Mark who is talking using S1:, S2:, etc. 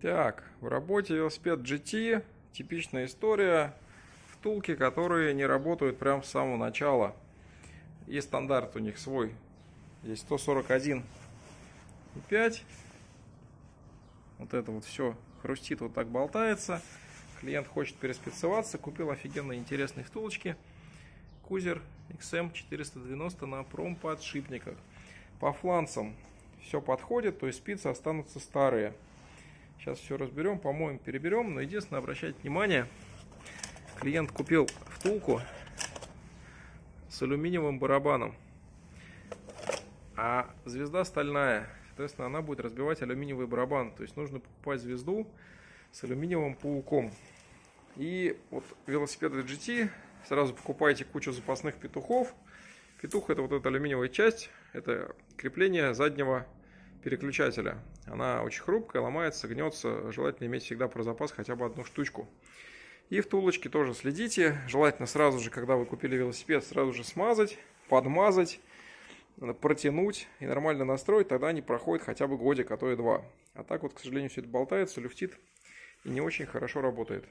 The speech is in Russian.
S1: Так, в работе велосипед GT типичная история. Втулки, которые не работают прямо с самого начала. И стандарт у них свой. Здесь 141 и 5. Вот это вот все хрустит, вот так болтается. Клиент хочет переспецоваться, купил офигенно интересные втулочки. Кузер XM490 на промподшипниках. По фланцам все подходит, то есть спицы останутся старые. Сейчас все разберем, помоем, переберем. Но единственное, обращайте внимание, клиент купил втулку с алюминиевым барабаном. А звезда стальная. Соответственно, она будет разбивать алюминиевый барабан. То есть нужно покупать звезду с алюминиевым пауком. И вот велосипеды GT сразу покупайте кучу запасных петухов. Петух это вот эта алюминиевая часть, это крепление заднего переключателя. Она очень хрупкая, ломается, гнется. Желательно иметь всегда про запас хотя бы одну штучку. И втулочки тоже следите. Желательно сразу же, когда вы купили велосипед, сразу же смазать, подмазать, протянуть и нормально настроить. Тогда они проходят хотя бы годик, а то и два. А так вот, к сожалению, все это болтается, люфтит и не очень хорошо работает.